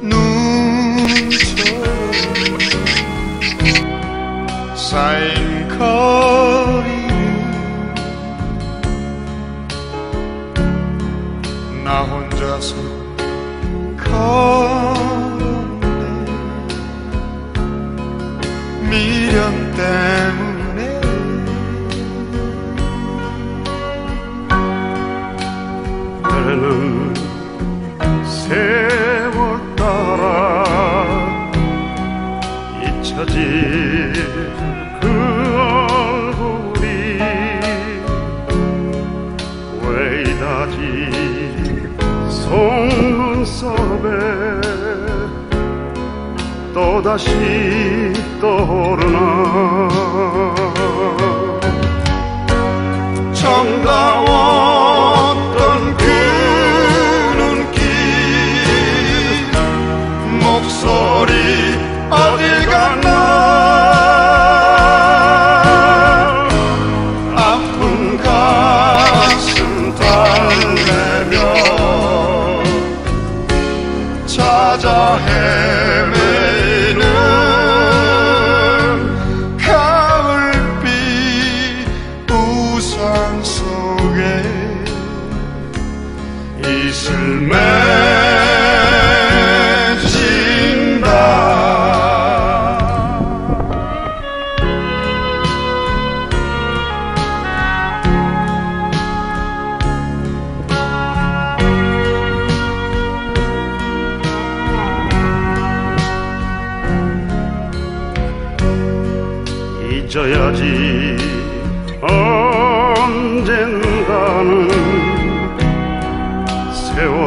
눈처럼 쌓인 거리를 나 혼자서 걸었네 미련 때문에 속눈썹에 또다시 떠오르나. 정다웠던 그 눈길 목소리 어딜 우산 속에 이슬 맺힌다. 잊어야지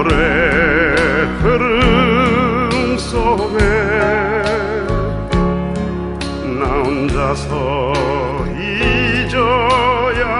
세월의 흐름 속에 나 혼자서 잊어야지